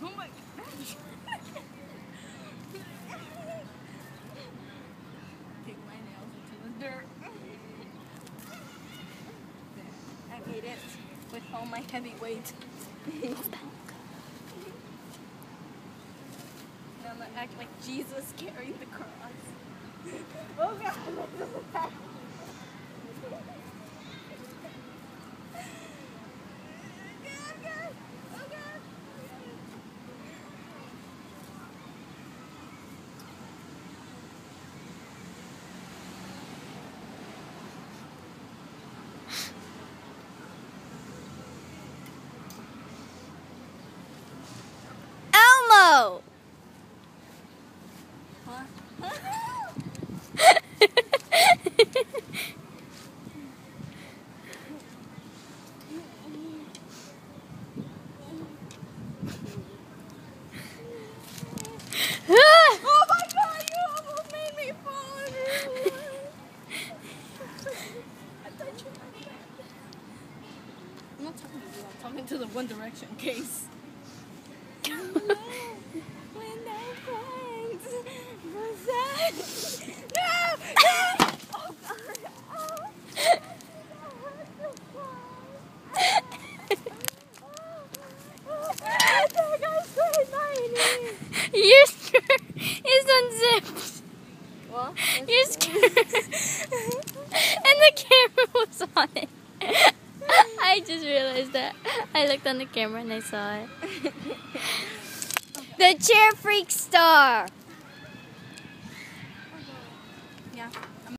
Dig my nails into the dirt. I made it with all my heavy weight. now I'm gonna act like Jesus carrying the cross. oh God! God, God, oh God. Elmo! Huh? Oh my god, you almost made me fall everywhere. I thought you were I'm not talking to you, I'm talking to the One Direction case. When that plays, was that? No! No! Oh god! Oh. That guy's so tiny. Your skirt is unzipped. What? Your skirt. I just realized that. I looked on the camera and I saw it. the Chair Freak Star! Yeah.